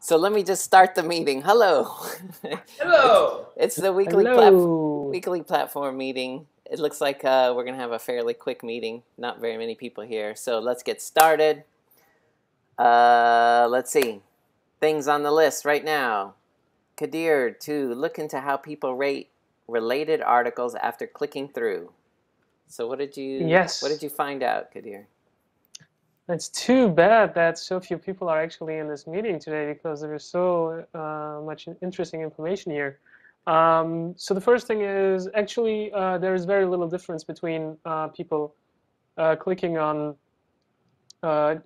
So let me just start the meeting. Hello. Hello. it's, it's the weekly Hello. weekly platform meeting. It looks like uh, we're gonna have a fairly quick meeting. Not very many people here, so let's get started. Uh, let's see things on the list right now. Kadir to look into how people rate related articles after clicking through. So what did you Yes. what did you find out, Kadir? It's too bad that so few people are actually in this meeting today because there is so uh, much interesting information here. Um, so the first thing is actually uh, there is very little difference between uh, people uh, clicking on uh,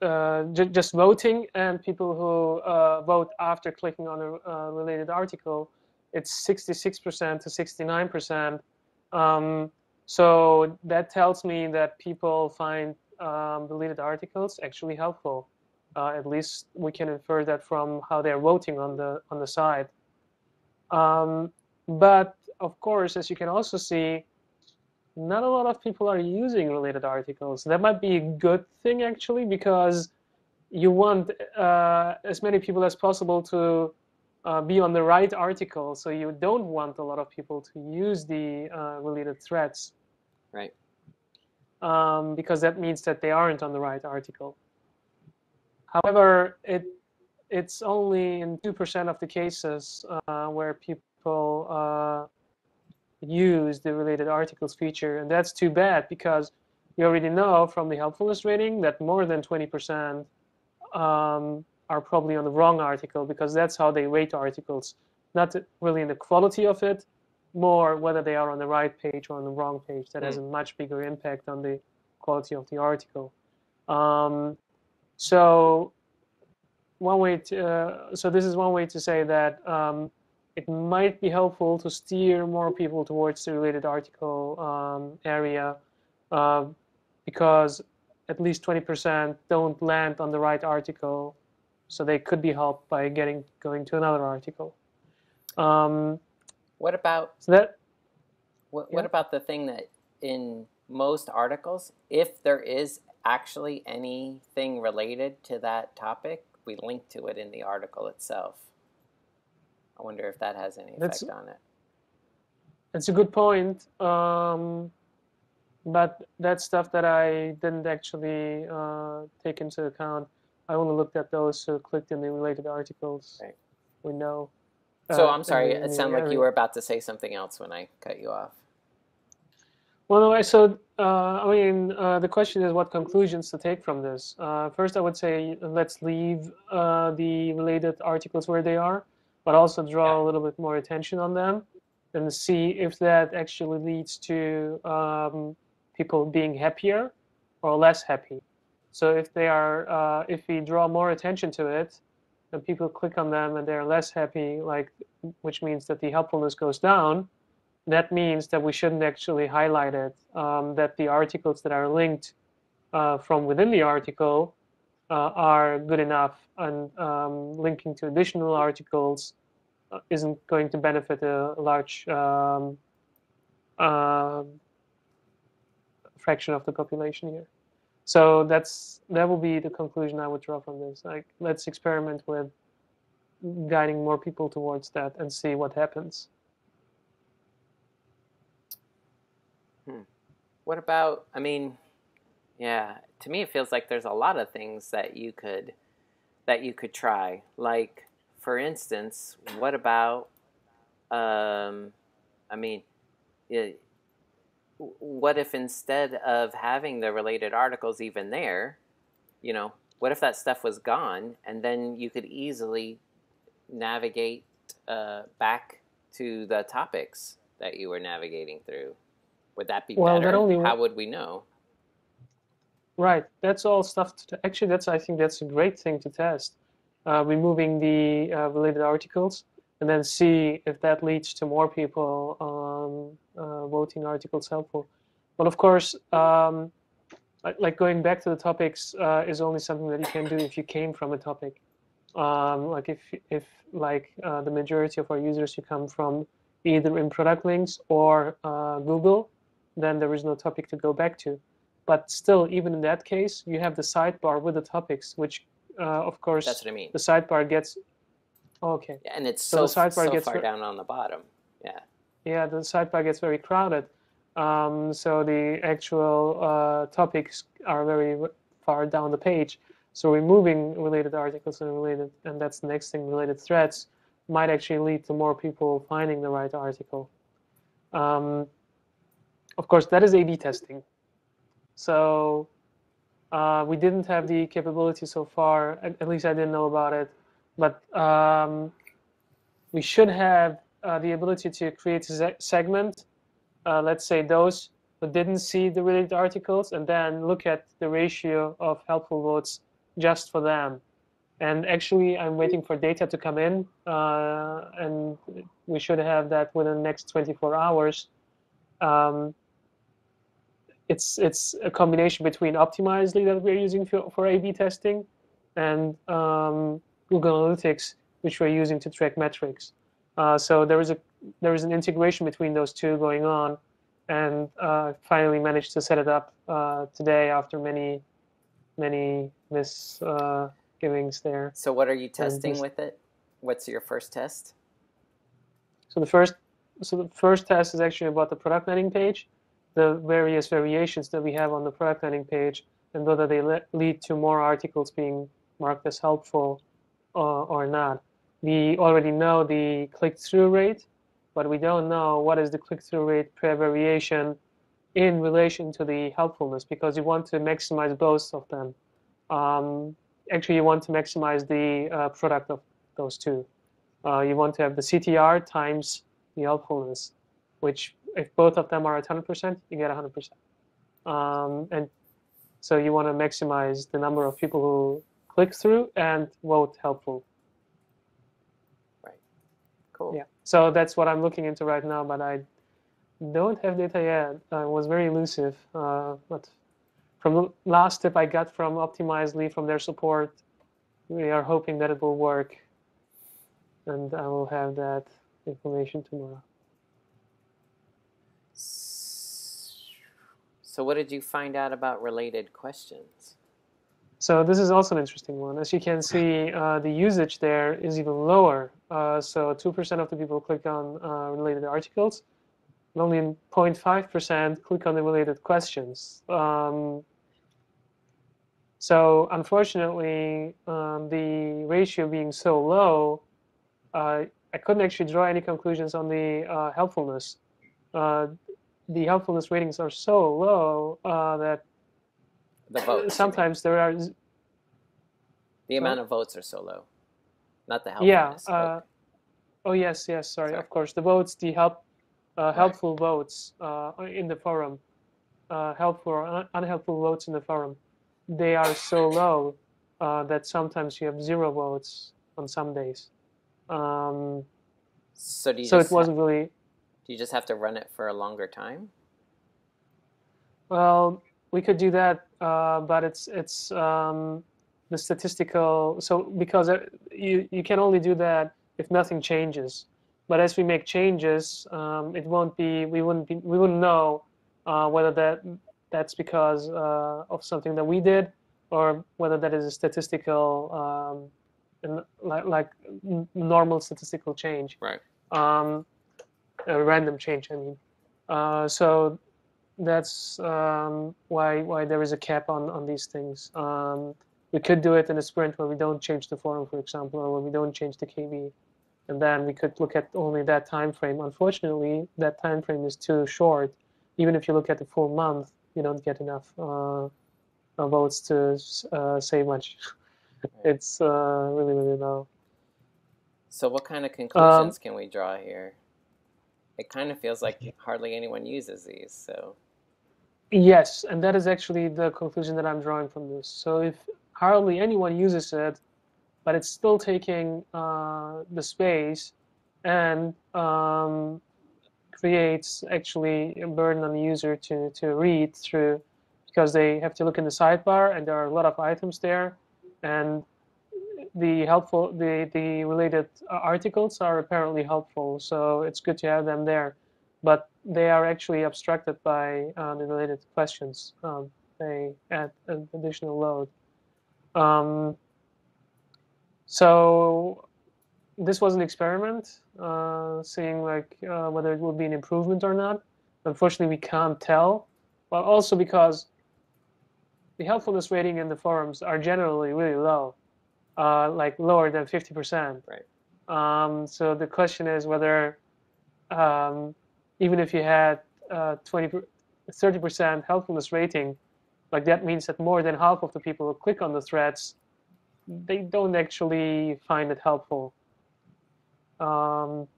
uh, ju- just voting and people who vote after clicking on a related article. It's 66% to 69%. Um, so that tells me that people find um, deleted articles actually helpful. Uh, at least we can infer that from how they're voting on the on the side. Um, but of course, as you can also see, not a lot of people are using related articles. That might be a good thing actually, because you want uh, as many people as possible to uh, be on the right article. So you don't want a lot of people to use the uh, related threads Right. Um, because that means that they aren't on the right article. However, it it's only in two percent of the cases uh, where people uh, use the related articles feature, and that's too bad because we already know from the helpfulness rating that more than twenty percent um, are probably on the wrong article because that's how they rate articles, not really in the quality of it, more whether they are on the right page or on the wrong page. That has a much bigger impact on the quality of the article. Um, so one way to, uh, so this is one way to say that um, it might be helpful to steer more people towards the related article um, area uh, because at least 20% don't land on the right article so they could be helped by getting going to another article um, What about so that What, Yeah. what about the thing that in most articles, if there is actually anything related to that topic, we link to it in the article itself? I wonder if that has any effect That's- on it. That's a good point, um, but that's stuff that I didn't actually uh, take into account. I only looked at those who clicked in the related articles. Right. We know. So uh, I'm sorry, it sounded like you were about to say something else when I cut you off. Well, no, so uh, I mean, uh, the question is what conclusions to take from this. Uh, first, I would say let's leave uh, the related articles where they are, but also draw a little bit more attention on them and see if that actually leads to um, people being happier or less happy. So if they are, uh, if we draw more attention to it, and people click on them and they're less happy, like, which means that the helpfulness goes down that means that we shouldn't actually highlight it. Um, that the articles that are linked uh, from within the article uh, are good enough, and um, linking to additional articles uh, isn't going to benefit a large um, uh, fraction of the population here. So that's that will be the conclusion I would draw from this. Like, let's experiment with guiding more people towards that and see what happens. What about, I mean, yeah, to me it feels like there's a lot of things that you could that you could try. Like for instance, what about um I mean, yeah, what if instead of having the related articles even there, you know, what if that stuff was gone and then you could easily navigate uh, back to the topics that you were navigating through? Would that be Well, that better? only How would we know? Right. That's all stuff. To, actually, that's I think that's a great thing to test. Uh, removing the uh, related articles and then see if that leads to more people um, voting articles helpful. But of course, um, like, like going back to the topics uh, is only something that you can do if you came from a topic. Um, like if if like uh, the majority of our users you come from either in product links or uh, Google, then there is no topic to go back to. But still, even in that case, you have the sidebar with the topics, which uh, of course, That's what I mean. the sidebar gets. oh, okay. Yeah, and it's So so, the sidebar so gets far down on the bottom. Yeah. Yeah, the sidebar gets very crowded. Um, so the actual uh, topics are very far down the page. So removing related articles and related, and that's the next thing, related threads, might actually lead to more people finding the right article. Um, of course, that is A/B testing. So uh, we didn't have the capability so far. At, at least I didn't know about it, but um, we should have uh, the ability to create a segment. Uh, let's say those who didn't see the related articles, and then look at the ratio of helpful votes just for them. And actually, I'm waiting for data to come in, uh, and we should have that within the next 24 hours. Um, it's it's a combination between Optimizely that we're using for, for A/B testing, and um, Google Analytics, which we're using to track metrics. Uh, so there is a there is an integration between those two going on, and uh, finally managed to set it up uh, today after many many misgivings there. So what are you testing just- with it? What's your first test? So the first so the first test is actually about the product landing page, the various variations that we have on the product landing page, and whether they le- lead to more articles being marked as helpful uh, or not. We already know the click-through rate, but we don't know what is the click-through rate per variation in relation to the helpfulness because you want to maximize both of them. Um, actually, you want to maximize the uh, product of those two. Uh, you want to have the CTR times the helpfulness, which if both of them are at 100%, you get 100%. Um, and so you want to maximize the number of people who click through and vote helpful. Cool. Yeah. So that's what I'm looking into right now, but I don't have data yet. Uh, it was very elusive. Uh, but from the last tip I got from Optimizely from their support, we are hoping that it will work. And I will have that information tomorrow. So what did you find out about related questions? So this is also an interesting one. As you can see, uh, the usage there is even lower. Uh, so 2% of the people click on uh, related articles, and only 0.5% click on the related questions. Um, so unfortunately, um, the ratio being so low, uh, I couldn't actually draw any conclusions on the uh, helpfulness. Uh, the helpfulness ratings are so low that The votes. sometimes there are the amount of votes are so low, not the help. yeah uh, oh yes yes sorry, Sorry. of course the votes the help uh, helpful votes uh, in the forum uh, helpful or un- unhelpful votes in the forum they are so low uh, that sometimes you have zero votes on some days um, so do you so it wasn't really do you just have to run it for a longer time? Well, we could do that, uh, but it's it's um, the statistical. So because uh, you you can only do that if nothing changes. But as we make changes, um, it won't be. We wouldn't be. We wouldn't know uh, whether that that's because uh, of something that we did, or whether that is a statistical, um, like like normal statistical change Right. um, a random change. I mean, uh, so that's um, why why there is a cap on on these things. Um, we could do it in a sprint where we don't change the forum, for example, or where we don't change the KB, and then we could look at only that time frame. Unfortunately, that time frame is too short. Even if you look at the full month, you don't get enough uh, uh, votes to uh, say much. it's uh, really really low. So what kind of Um, conclusions can we draw here? It kind of feels like hardly anyone uses these. So Yes, and that is actually the conclusion that I'm drawing from this. So if hardly anyone uses it, but it's still taking uh, the space and um, creates actually a burden on the user to, to read through because they have to look in the sidebar and there are a lot of items there and the helpful the, the related uh, articles are apparently helpful so it's good to have them there but they are actually obstructed by uh, the related questions. Um, they add an additional load. Um, so this was an experiment, uh, seeing like uh, whether it would be an improvement or not. Unfortunately, we can't tell. But also because the helpfulness rating in the forums are generally really low, uh, like lower than 50%. Right. Um, so the question is whether um, even if you had uh, 20, 30% helpfulness rating, like that means that more than half of the people who click on the threads, they don't actually find it helpful. Um,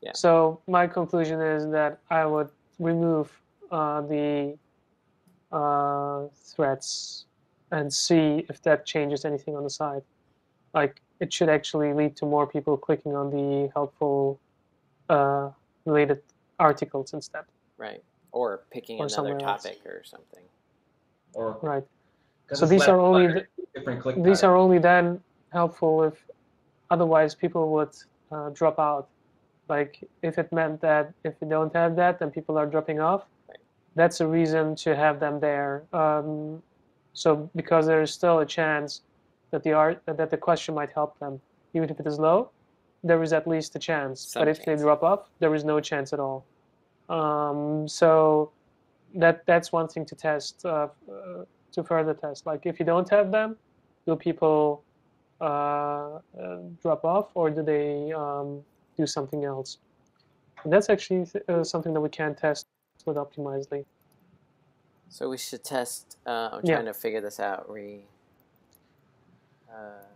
yeah. So my conclusion is that I would remove uh, the uh, threads and see if that changes anything on the side. Like it should actually lead to more people clicking on the helpful uh, related articles instead. Right. Or picking Or another somewhere else. topic or something. Or Right. 'cause So these are only clutter, different click These patterns. are only then helpful if otherwise people would uh, drop out. Like if it meant that if you don't have that, then people are dropping off. Right. That's a reason to have them there. Um, so because there is still a chance that the art that the question might help them, even if it is low, there is at least a chance. Some but if chance. they drop off, there is no chance at all. Um, so that that's one thing to test uh, uh, to further test. Like if you don't have them, do people uh, uh, drop off or do they um, do something else? And that's actually uh, something that we can test with Optimizely. So we should test. Uh, I'm Yeah. trying to figure this out. Re. Uh,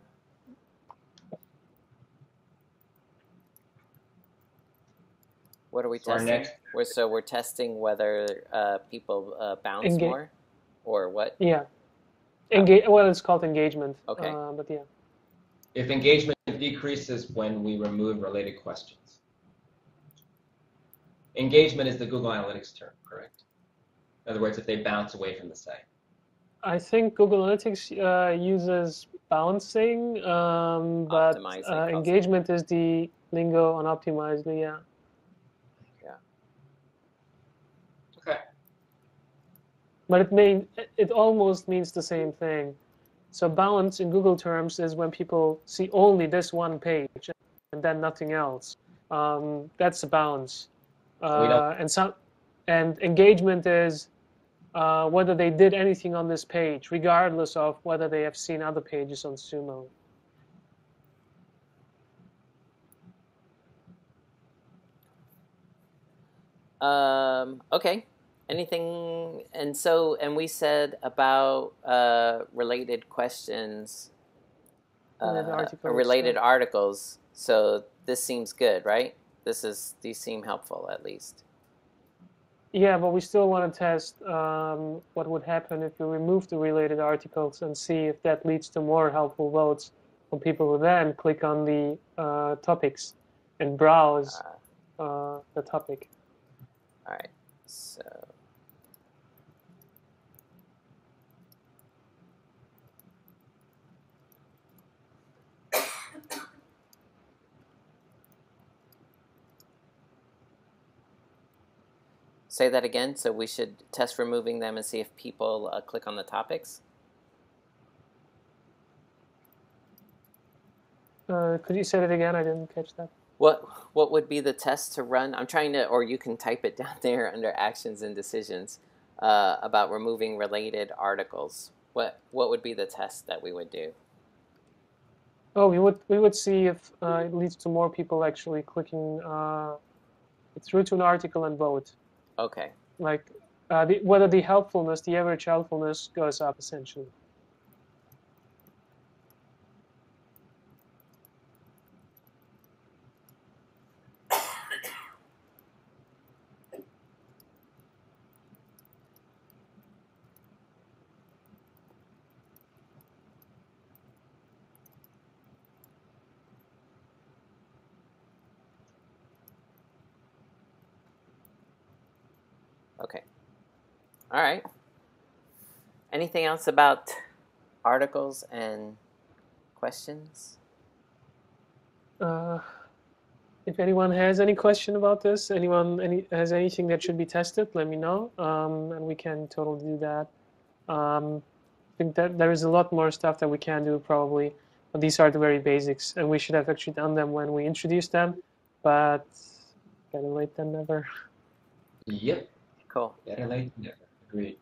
what are we So testing? next- We're, so we're testing whether uh, people uh, bounce Enga- more, or what? Yeah. Engage. Well, it's called engagement. Okay. Uh, but yeah. If engagement decreases when we remove related questions. Engagement is the Google Analytics term, correct? In other words, if they bounce away from the site. I think Google Analytics uh, uses bouncing, um, but uh, engagement is the lingo on Optimizely. Yeah. Okay. but it may it almost means the same thing. So bounce in Google terms is when people see only this one page and then nothing else. Um, that's a bounce. We don't- Uh, and some and engagement is uh, whether they did anything on this page, regardless of whether they have seen other pages on Sumo. Um, okay. Anything? And so, and we said about uh, related questions, uh, Related articles, related articles. So this seems good, right? This is these seem helpful at least. Yeah, but we still want to test um, what would happen if we remove the related articles and see if that leads to more helpful votes from people who then click on the uh, topics and browse Uh, uh, the topic. all right. So. Say that again. So we should test removing them and see if people uh, click on the topics. Uh, could you say that again? I didn't catch that. What what would be the test to run? I'm trying to, or you can type it down there under actions and decisions uh, about removing related articles. What what would be the test that we would do? Oh, we would we would see if uh, it leads to more people actually clicking uh, through to an article and vote. Okay, Like uh, the, whether the helpfulness, the average helpfulness, goes up essentially. okay, all right. Anything else about articles and questions? Uh, if anyone has any question about this, anyone any has anything that should be tested, let me know, um, and we can totally do that. Um, I think that there is a lot more stuff that we can do probably. But these are the very basics, and we should have actually done them when we introduced them, but better late than never. Yep. Cool. Better late than never. Agreed.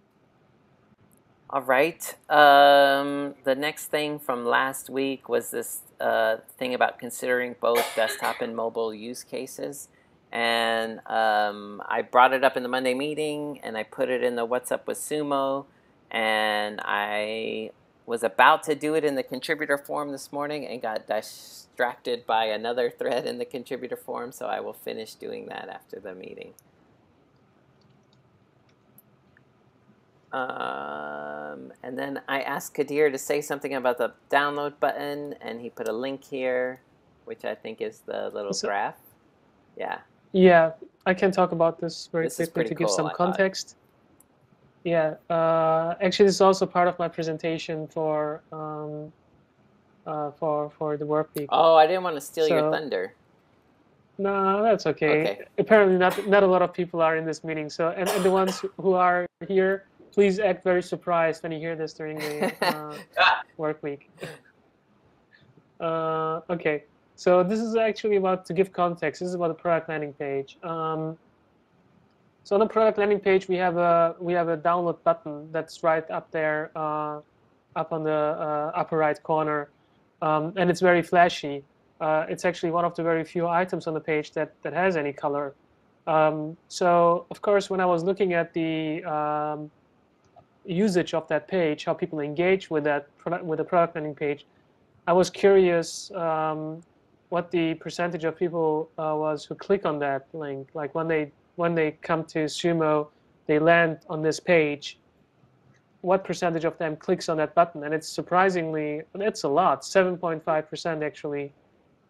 All right. Um, the next thing from last week was this uh, thing about considering both desktop and mobile use cases. And um, I brought it up in the Monday meeting and I put it in the What's Up with Sumo. And I was about to do it in the contributor form this morning and got distracted by another thread in the contributor form. So I will finish doing that after the meeting. Um, and then I asked Kadir to say something about the download button, and he put a link here, which I think is the little So- graph. Yeah. Yeah, I can talk about this very This quickly to give cool, some context. Yeah, uh, actually, this is also part of my presentation for um, uh, for for the work week. Oh, I didn't want to steal your thunder. No, that's okay. Okay. Apparently, not not a lot of people are in this meeting. So, and, and the ones who are here, please act very surprised when you hear this during the uh, work week. Uh, okay, so this is actually about to give context. This is about the product landing page. Um, so on the product landing page, we have a we have a download button that's right up there, uh, up on the uh, upper right corner, um, and it's very flashy. Uh, it's actually one of the very few items on the page that that has any color. Um, so of course, when I was looking at the um, usage of that page, how people engage with that product, with the product landing page, I was curious um, what the percentage of people uh, was who click on that link. Like when they when they come to Sumo, they land on this page. What percentage of them clicks on that button? And it's surprisingly, it's a lot. Seven point five percent actually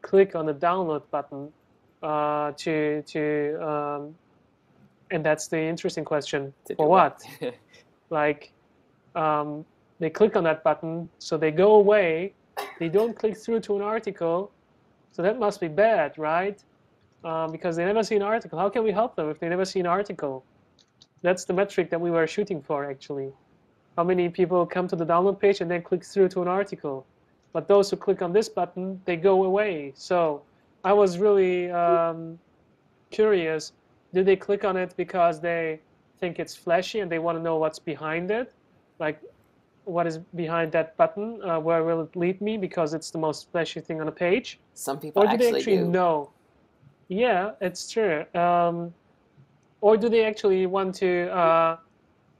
click on the download button uh, to to um, and that's the interesting question To for do what like um, they click on that button so they go away. They don't click through to an article so that must be bad right? Uh, because they never see an article. How can we help them if they never see an article? That's the metric that we were shooting for actually. How many people come to the download page and then click through to an article? But those who click on this button they go away. So i was really um, curious do they click on it because they think it's flashy and they want to know what's behind it like what is behind that button uh, where will it lead me because it's the most flashy thing on a page Some people or do they actually, actually do. know yeah it's true um, or do they actually want to uh,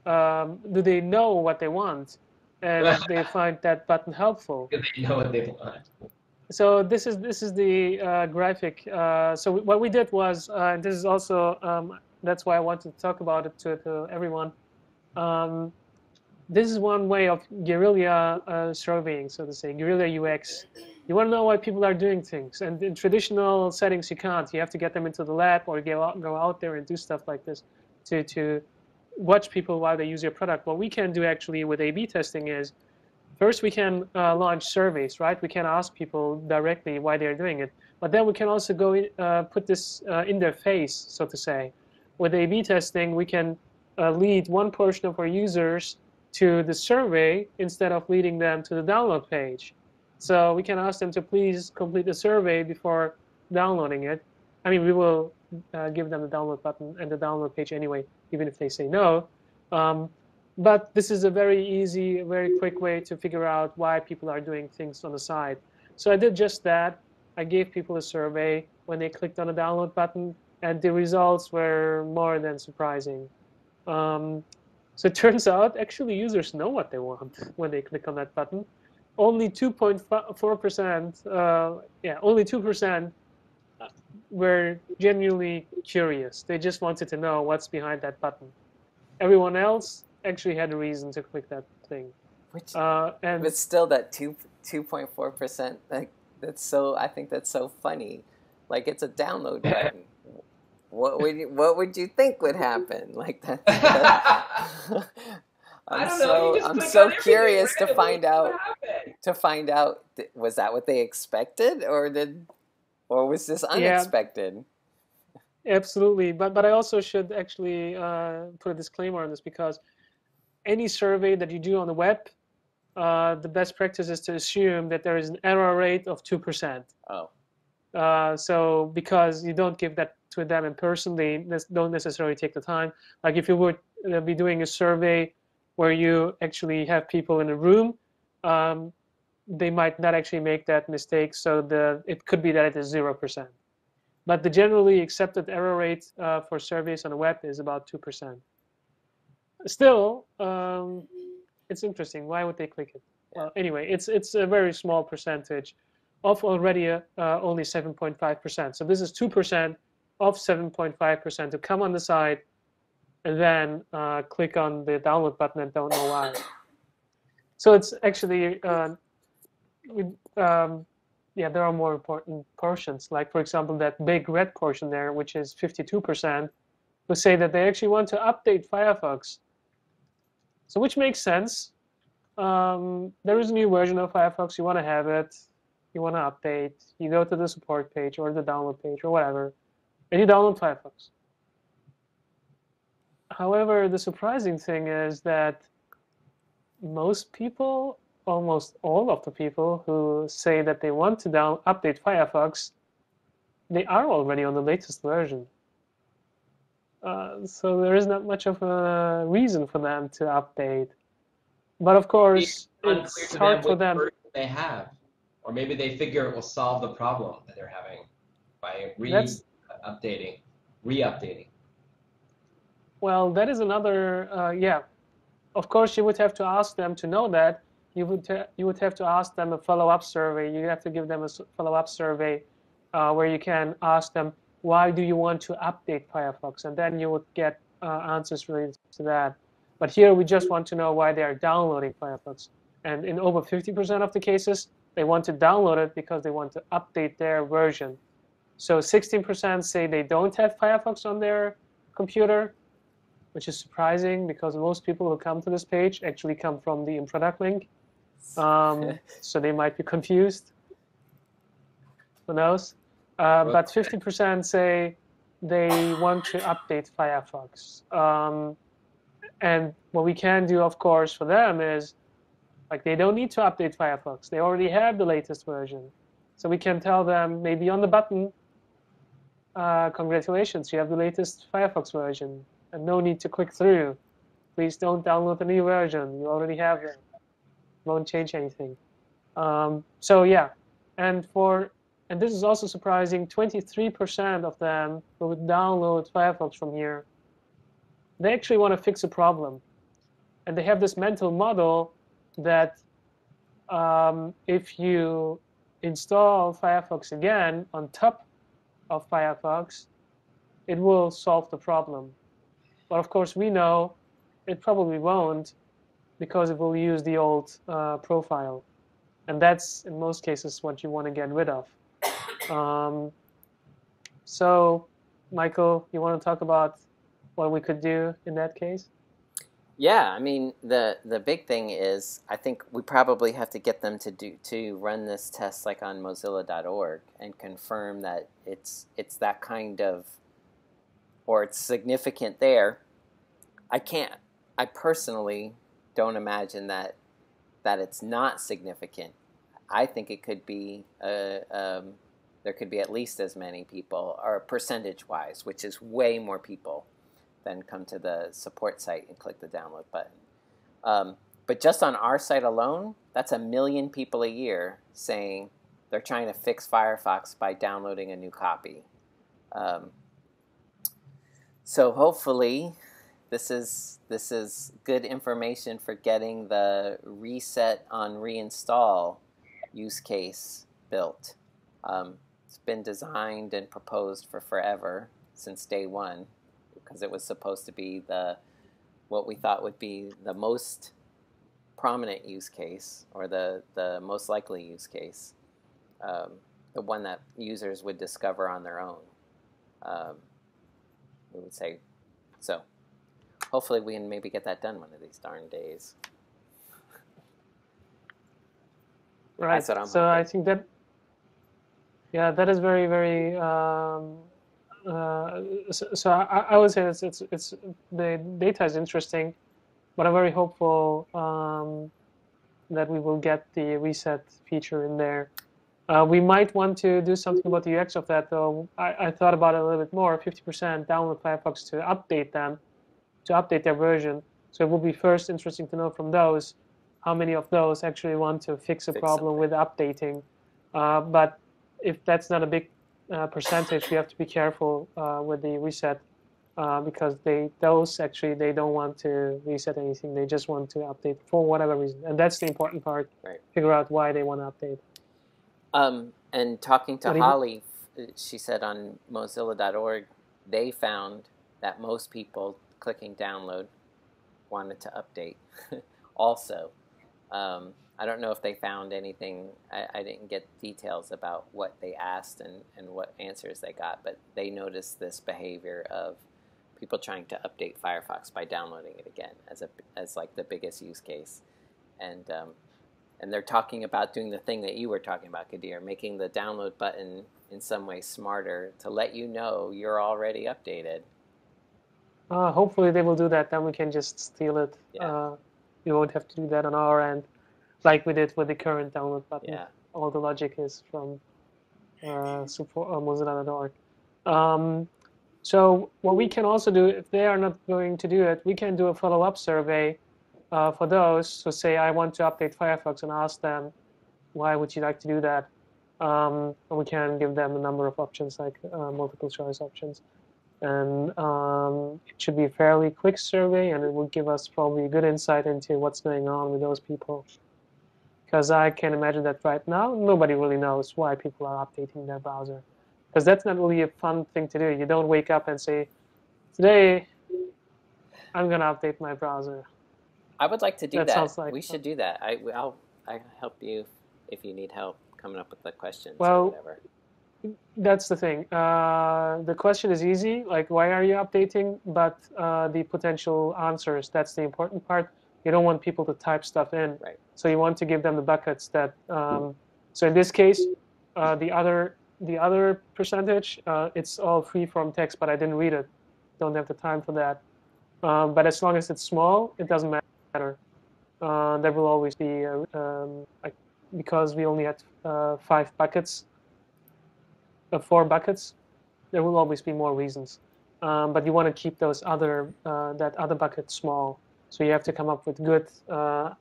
um, do they know what they want and they find that button helpful Because they know what they want. so this is this is the uh, graphic. Uh, so what we did was, uh, and this is also um, that's why I wanted to talk about it to, to everyone. Um, this is one way of guerrilla uh, surveying, so to say, guerrilla UX. You want to know why people are doing things, and in traditional settings you can't. You have to get them into the lab or go out, go out there and do stuff like this to to watch people while they use your product. What we can do actually with A/B testing is First, we can uh, launch surveys, right? We can ask people directly why they're doing it. But then we can also go in, uh, put this uh, in their face, so to say. With A/B testing, we can uh, lead one portion of our users to the survey instead of leading them to the download page. So we can ask them to please complete the survey before downloading it. I mean, we will uh, give them the download button and the download page anyway, even if they say no. Um, but this is a very easy, very quick way to figure out why people are doing things on the side. So I did just that. I gave people a survey when they clicked on the download button, and the results were more than surprising. Um, so it turns out actually users know what they want when they click on that button. Only 2.4%, uh, yeah, only 2% were genuinely curious. They just wanted to know what's behind that button. Everyone else actually had a reason to click that thing. Which, Uh, and but still, that two two point four percent. Like that's so. I think that's so funny. Like it's a download button. What would you, what would you think would happen? Like that. I'm I don't so know. I'm so curious to find out to find out th- was that what they expected or did or was this unexpected? Absolutely, but but I also should actually uh, put a disclaimer on this because any survey that you do on the web, uh, the best practice is to assume that there is an error rate of 2%. Oh, Uh, so because you don't give that to them in person, they don't necessarily take the time. Like if you would uh, be doing a survey where you actually have people in a room, um, they might not actually make that mistake. So the it could be that it is zero percent. But the generally accepted error rate uh, for surveys on the web is about two percent. Still, um, it's interesting. Why would they click it? Well, anyway, it's it's a very small percentage of already uh, only 7.5%. So this is 2% of 7.5% to come on the site and then uh, click on the download button and don't know why. So it's actually, uh, um, yeah, there are more important portions. Like, for example, that big red portion there, which is 52%, who say that they actually want to update Firefox. So which makes sense. Um, there is a new version of Firefox, you want to have it, you want to update, you go to the support page or the download page or whatever, and you download Firefox. However, the surprising thing is that most people, almost all of the people who say that they want to down update Firefox, they are already on the latest version. Uh, so there is not much of a reason for them to update. But of course, unclear it's hard them for them. they have, or maybe they figure it will solve the problem that they're having by That's- re-updating, re-updating. Well, that is another, uh, yeah. Of course, you would have to ask them to know that. You would you would have to ask them a follow-up survey. You have to give them a follow-up survey uh, where you can ask them why do you want to update Firefox, and then you would get uh, answers related to that. But here we just want to know why they are downloading Firefox, and in over 50% of the cases, they want to download it because they want to update their version. So 16% say they don't have Firefox on their computer, which is surprising because most people who come to this page actually come from the in product link. Um, so they might be confused. Who knows? Uh, but 50% say they want to update Firefox. Um, and what we can do, of course, for them is like they don't need to update Firefox. They already have the latest version. So we can tell them maybe on the button, uh, congratulations, you have the latest Firefox version and no need to click through. Please don't download the new version. You already have it. Won't change anything. Um, so yeah, and for and this is also surprising. 23% of them would download Firefox from here, they actually want to fix a problem, and they have this mental model that um, if you install Firefox again on top of Firefox, it will solve the problem. But of course, we know it probably won't because it will use the old uh, profile. And that's, in most cases, what you want to get rid of. Um, so, Michael, you want to talk about what we could do in that case? Yeah, I mean the the big thing is I think we probably have to get them to do to run this test like on Mozilla.org and confirm that it's it's that kind of or it's significant there. I can't. I personally don't imagine that that it's not significant. I think it could be uh, um, there could be at least as many people, or percentage wise, which is way more people then come to the support site and click the download button. Um, but just on our site alone, that's a million people a year saying they're trying to fix Firefox by downloading a new copy. Um, so hopefully, this is this is good information for getting the reset on reinstall use case built. Um, it's been designed and proposed for forever since day one because it was supposed to be the what we thought would be the most prominent use case or the, the most likely use case, um, the one that users would discover on their own. Um, we would say so. Hopefully, we can maybe get that done one of these darn days. Right. That's what I'm so I think that, yeah, that is very, very. Um, uh, so, so I, I would say it's, it's it's the data is interesting, but I'm very hopeful um, that we will get the reset feature in there. Uh, we might want to do something about the UX of that, though. I, I thought about it a little bit more. 50% download Firefox to update them, to update their version. So it will be first interesting to know from those how many of those actually want to fix a Fix problem with updating. Uh, but if that's not a big uh, percentage, we have to be careful uh, with the reset uh, because they those actually they don't want to reset anything. They just want to update for whatever reason, and that's the important part. Right. Figure out why they want to update. Um, and talking to What Holly, she said on Mozilla.org, they found that most people clicking download wanted to update. also, um, I don't know if they found anything. I, I didn't get details about what they asked and, and what answers they got, but they noticed this behavior of people trying to update Firefox by downloading it again as a as like the biggest use case, and um, and they're talking about doing the thing that you were talking about, Kadir, making the download button in some way smarter to let you know you're already updated. Uh, hopefully they will do that. Then we can just steal it. Yeah. Uh, we won't have to do that on our end, like we did with the current download button. Yeah. All the logic is from uh, support, uh, Mozilla.org. Um, so what we can also do, if they are not going to do it, we can do a follow-up survey uh, for those. So say I want to update Firefox and ask them, why would you like to do that? Um, and we can give them a number of options, like uh, multiple choice options and um, it should be a fairly quick survey and it will give us probably a good insight into what's going on with those people because i can imagine that right now nobody really knows why people are updating their browser because that's not really a fun thing to do you don't wake up and say today i'm going to update my browser I would like to do That that. like we fun. should do that. I, I'll I help you if you need help coming up with the questions Well, or whatever. that's the thing uh, the question is easy like why are you updating but uh, the potential answers that's the important part you don't want people to type stuff in Right. so you want to give them the buckets that um, so in this case uh, the other the other percentage uh, it's all free form text but i didn't read it don't have the time for that um, but as long as it's small it doesn't matter uh, there will always be uh, um, like, because we only had uh, five buckets uh, four buckets, there will always be more reasons. Um, but you want to keep those other uh, that other bucket small. So you have to come up with good uh,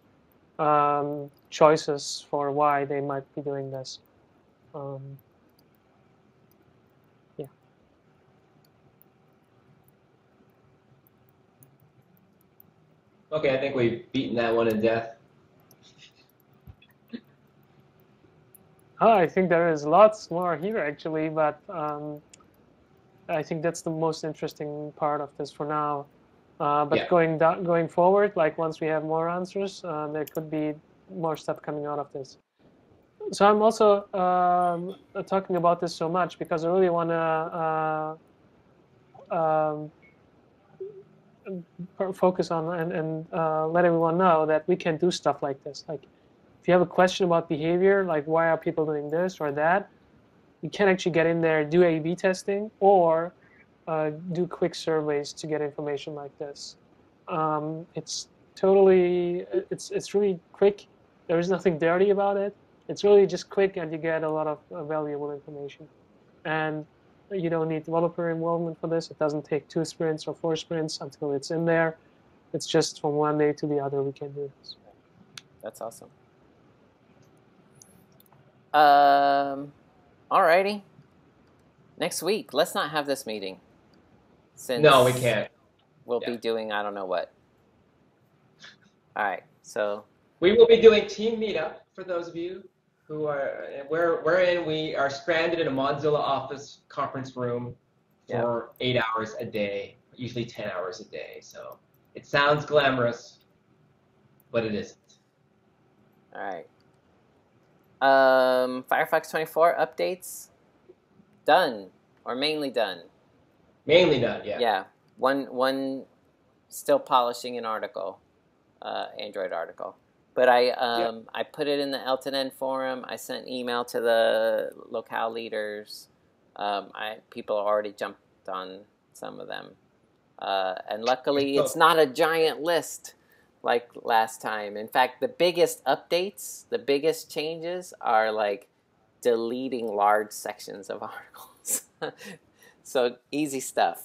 um, choices for why they might be doing this. Um, yeah. Okay, I think we've beaten that one to death. Oh, I think there is lots more here actually, but um, I think that's the most interesting part of this for now. Uh, but Yeah. going down, going forward, like once we have more answers, uh, there could be more stuff coming out of this. So I'm also um, talking about this so much because I really want to uh, um, focus on and, and uh, let everyone know that we can do stuff like this. Like if you have a question about behavior, like why are people doing this or that, you can actually get in there, do A/B testing, or uh, do quick surveys to get information like this. Um, it's totally, it's it's really quick. There is nothing dirty about it. It's really just quick, and you get a lot of uh, valuable information. And you don't need developer involvement for this. It doesn't take two sprints or four sprints until it's in there. It's just from one day to the other we can do this. That's awesome. Um, alrighty. Next week, let's not have this meeting. Since No, we can't. We'll Yeah. be doing I don't know what. All right. So We will be doing team meetup for those of you who are where wherein we are stranded in a Mozilla Office conference room for eight hours a day, usually ten hours a day. So it sounds glamorous, but it isn't. all right. Um, Firefox 24 updates done or mainly done. Mainly done, yeah. Yeah. One one still polishing an article, uh, Android article. But I um, I put it in the L10n forum. I sent an email to the locale leaders. Um, I people already jumped on some of them, uh, and luckily it's not a giant list like last time. In fact, the biggest updates, the biggest changes are like deleting large sections of articles. So easy stuff.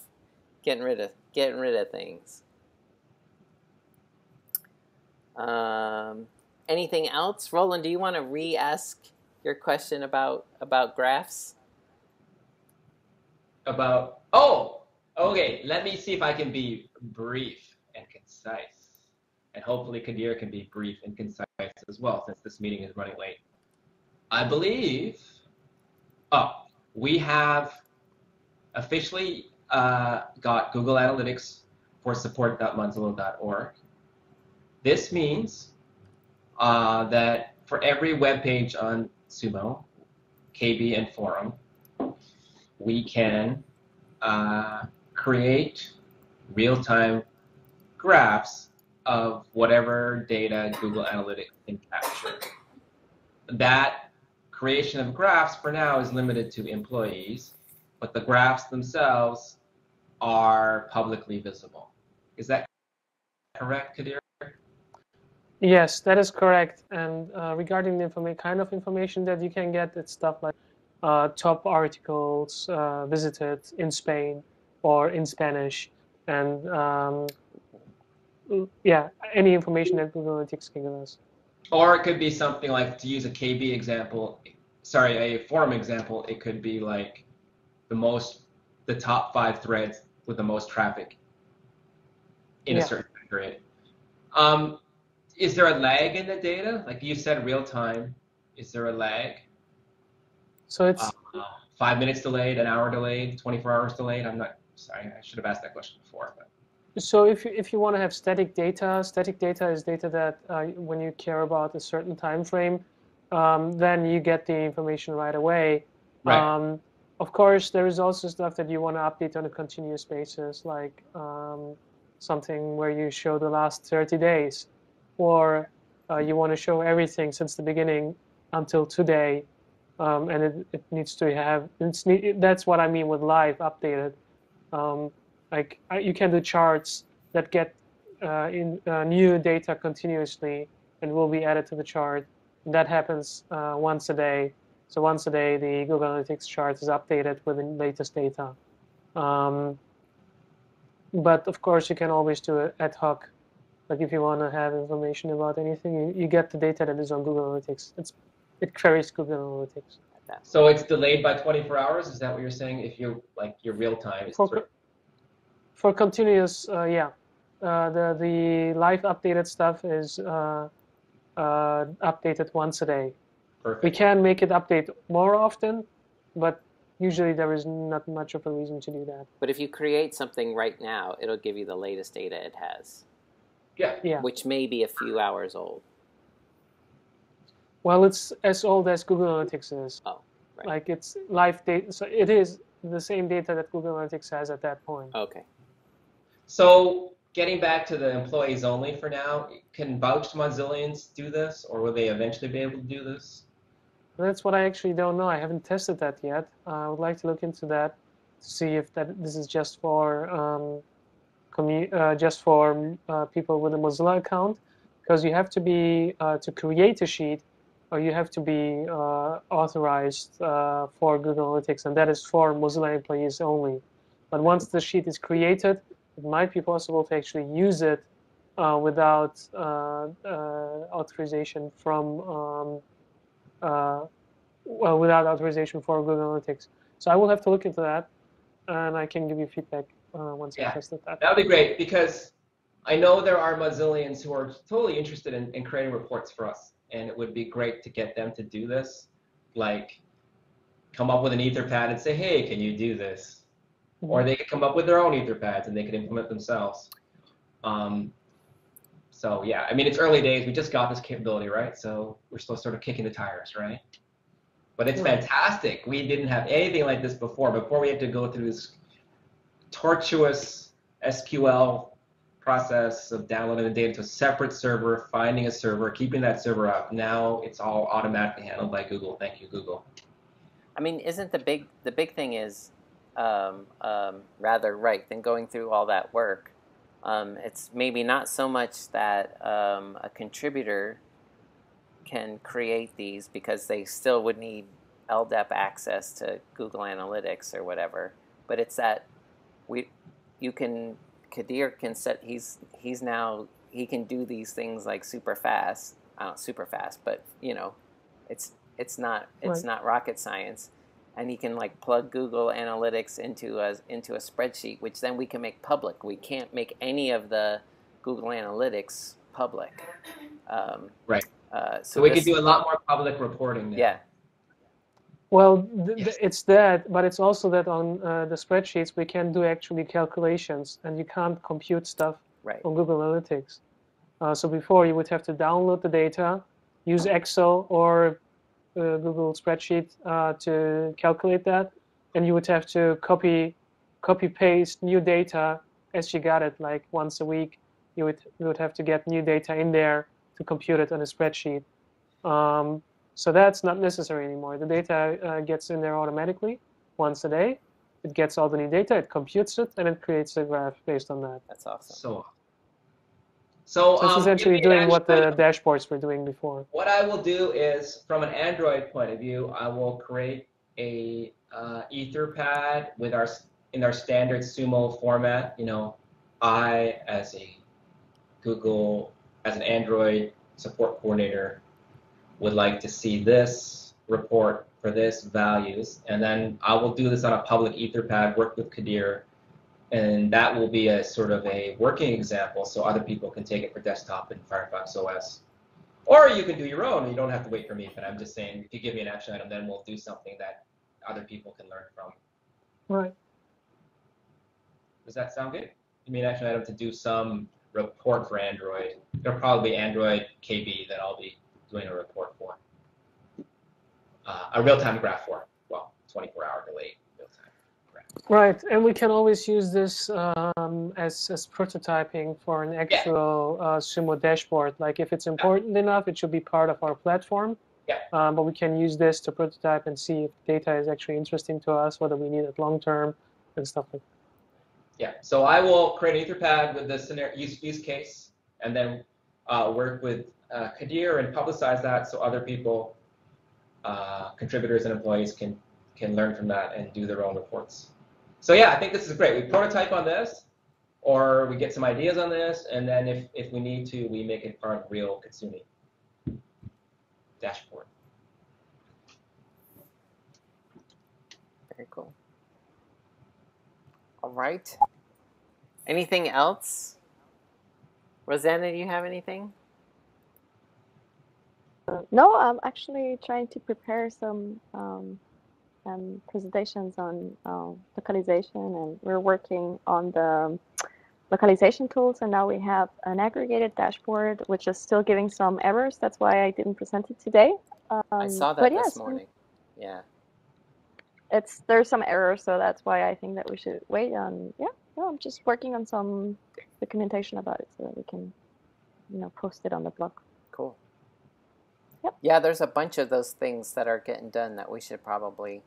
Getting rid of getting rid of things. Um, anything else, Roland? Do you want to re-ask your question about about graphs? About oh, okay. Let me see if I can be brief and concise, and hopefully Kadir can be brief and concise as well, since this meeting is running late. I believe. Oh, we have officially uh, got Google Analytics for support.mozilla.org. This means uh, that for every web page on Sumo, KB, and Forum, we can uh, create real-time graphs of whatever data Google Analytics can capture. That creation of graphs for now is limited to employees, but the graphs themselves are publicly visible. Is that correct, Kadir? Yes, that is correct. And uh, regarding the kind of information that you can get, it's stuff like uh, top articles uh, visited in Spain or in Spanish, and um, yeah, any information that Google Analytics can give us. Or it could be something like, to use a KB example, sorry, a forum example, it could be like the most, the top five threads with the most traffic in Yeah. a certain period. Um, is there a lag in the data? Like you said, real time. Is there a lag? So it's Uh, five minutes delayed, an hour delayed, 24 hours delayed? I'm not, sorry, I should have asked that question before. But. So if you, if you want to have static data, static data is data that uh, when you care about a certain time frame, um, then you get the information right away. Right. Um, of course, there is also stuff that you want to update on a continuous basis, like um, something where you show the last 30 days, or uh, you want to show everything since the beginning until today, um, and it, it needs to have. That's what I mean with live updated. Um, like I- you can do charts that get uh, in uh, new data continuously and will be added to the chart. And that happens uh, once a day. So once a day, the Google Analytics chart is updated with the latest data. Um, but of course, you can always do it ad hoc. Like if you want to have information about anything, you, you get the data that is on Google Analytics. It's it queries Google Analytics. So it's delayed by 24 hours? Is that what you're saying? If you're like your real time? For, sort for continuous, uh, yeah. Uh, the the live updated stuff is uh, uh, updated once a day. Perfect. We can make it update more often, but usually there is not much of a reason to do that. But if you create something right now, it'll give you the latest data it has, Yeah. Yeah. which may be a few hours old. Well, it's as old as Google Analytics is. Oh, right. Like it's live data, so it is the same data that Google Analytics has at that point. Okay. So getting back to the employees only for now, can vouched Mozillians do this, or will they eventually be able to do this? That's what I actually don't know. I haven't tested that yet. I would like to look into that to see if that this is just for um, uh, just for uh, people with a Mozilla account, because you have to be uh, to create a sheet, or you have to be uh, authorized uh, for Google Analytics, and that is for Mozilla employees only. But once the sheet is created, it might be possible to actually use it uh, without authorization from. Um, uh, well, without authorization for Google Analytics. So I will have to look into that, and I can give you feedback uh, once I Yeah. tested that. That would be great because I know there are Mozillians who are totally interested in, in creating reports for us, and it would be great to get them to do this. Like, come up with an Etherpad and say, hey, can you do this? Or they could come up with their own Etherpads and they could implement themselves. Um, so, yeah, I mean, it's early days. We just got this capability, right? So we're still sort of kicking the tires, right? But it's Right. fantastic. We didn't have anything like this before. Before we had to go through this tortuous SQL process of downloading the data to a separate server, finding a server, keeping that server up. Now it's all automatically handled by Google. Thank you, Google. I mean, isn't the big the big thing is um, um, rather right than going through all that work? Um, it's maybe not so much that um, a contributor can create these because they still would need LDAP access to Google Analytics or whatever, but it's that we you can Kadir can set he's he's now he can do these things like super fast, uh, super fast, but you know, it's it's not it's Right. not rocket science, and he can like plug Google Analytics into a into a spreadsheet, which then we can make public. We can't make any of the Google Analytics public. Um, Right. Uh, so So we this- could do a lot more public reporting. Now. yeah, Well, th- Yes. it's that, but it's also that on uh, the spreadsheets we can do actually calculations, and you can't compute stuff right. on Google Analytics. Uh, so before you would have to download the data, use Excel or Google Spreadsheet uh, to calculate that, and you would have to copy, copy paste new data as you got it, like once a week. You would you would have to get new data in there to compute it on a spreadsheet. Um, so that's not necessary anymore. The data uh, gets in there automatically once a day. It gets all the new data, it computes it, and it creates a graph based on that. That's awesome. So. So, So it's um, essentially give me an doing what the dashboards were doing before. What I will do is, from an Android point of view, I will create a uh, Etherpad with our in our standard Sumo format. You know, I as a Google as an Android support coordinator would like to see this report for this values, and then I will do this on a public Etherpad. Work with Kadir. And that will be a sort of a working example so other people can take it for desktop and Firefox OS. Or you can do your own. You don't have to wait for me, but I'm just saying, if you give me an action item, then we'll do something that other people can learn from. Right. Does that sound good? Give me an action item to do some report for Android. It'll probably be Android KB that I'll be doing a report for. Uh, a real-time graph for. Well, 24-hour delay real-time graph. Right, and we can always use this um, as, as prototyping for an actual uh, Sumo dashboard. Like if it's important enough, it should be part of our platform. Yeah. Um, but we can use this to prototype and see if data is actually interesting to us, whether we need it long term, and stuff like that. Yeah, so I will create an Etherpad with the scenario use, use case, and then uh, work with uh, Kadir and publicize that so other people, uh, contributors and employees can can learn from that and do their own reports. So yeah, I think this is great. We prototype on this, or we get some ideas on this, and then if, if we need to, we make it part of real Kitsune dashboard. Very cool. All right. Anything else? Rosana, do you have anything? Uh, no, I'm actually trying to prepare some um, um, presentations on uh, localization, and we're working on the localization tools. And now we have an aggregated dashboard, which is still giving some errors. That's why I didn't present it today. Um, I saw that but this yes, morning. Yeah. It's there's some errors, so that's why I think that we should wait. On yeah, no, I'm just working on some documentation about it so that we can, you know, post it on the blog. Cool. Yep. Yeah, there's a bunch of those things that are getting done that we should probably.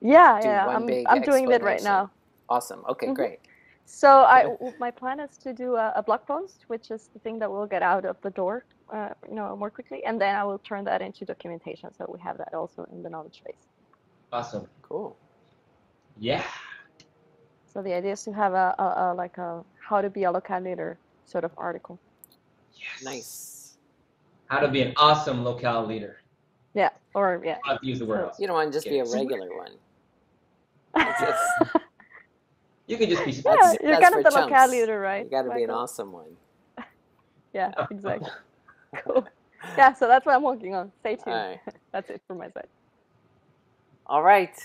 Yeah, Do yeah, one I'm big I'm doing it right now. Awesome. Okay, Mhm. great. So I, my plan is to do a, a blog post, which is the thing that will get out of the door, uh, you know, more quickly, and then I will turn that into documentation, so we have that also in the knowledge base. Awesome. Cool. Yeah. So the idea is to have a, a, a like a how to be a local leader sort of article. Yes. Nice. How to be an awesome locale leader. Yeah, or yeah. I'll to use the word So- awesome. You don't want to just be a regular one. It's- it's- You can just be yeah, That's- you're that's kind of the local chumps. leader, right? You got to be an awesome one. Yeah, exactly. cool. Yeah, so that's what I'm working on. Stay tuned. All right. That's it for my side. All right.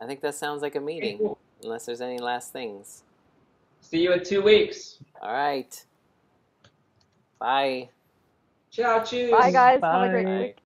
I think that sounds like a meeting, unless there's any last things. See you in two weeks. All right. Bye. Ciao, cheers. Bye, guys. Have a great Bye. week.